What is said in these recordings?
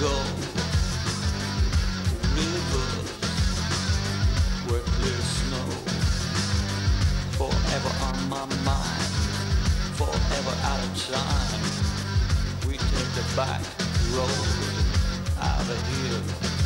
Rivers where snow. Forever on my mind. Forever out of time. We take the back road out of here.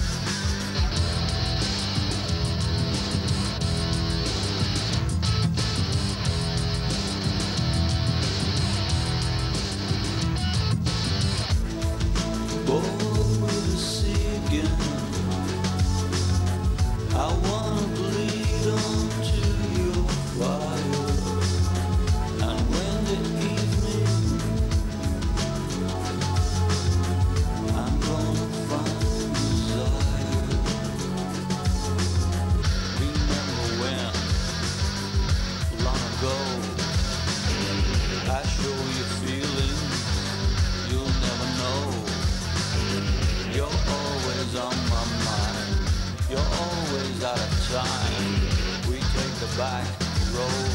back road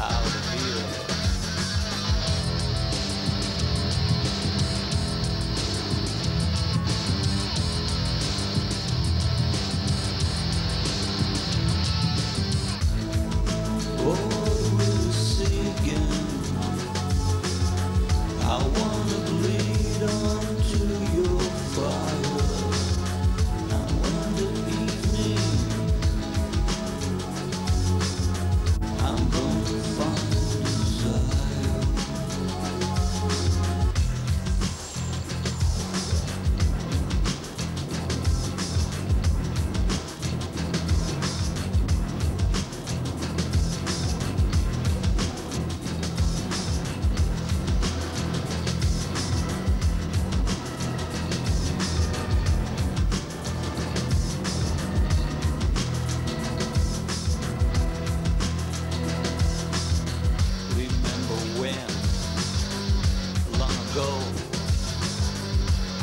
out of here. Oh, I wanna bleed onto your fire. go.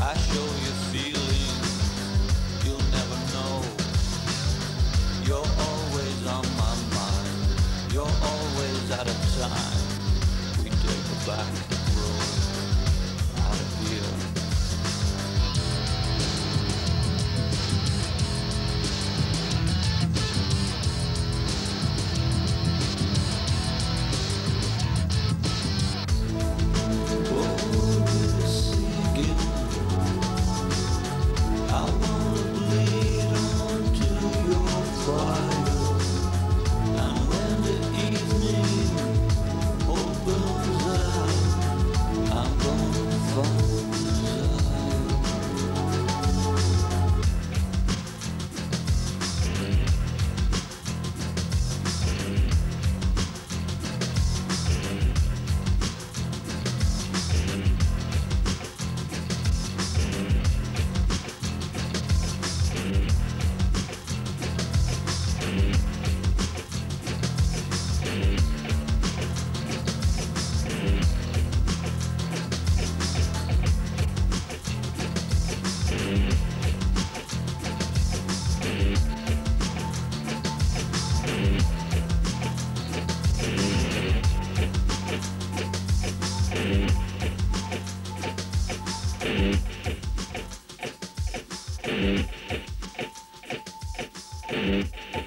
I show you feelings you'll never know. You're always on my mind. You're always out of time. We take it back. Mm-hmm.